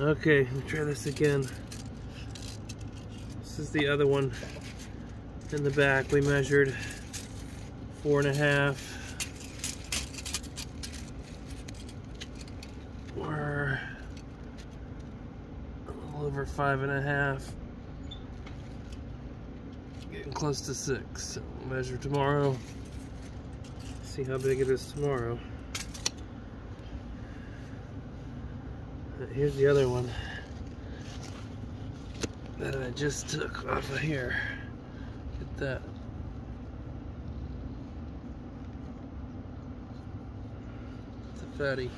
Okay, let me try this again. This is the other one in the back. We measured four and a half. We're a little over five and a half. Getting close to six. So we'll measure tomorrow. See how big it is tomorrow. Here's the other one that I just took off of here. Get that. It's a fatty.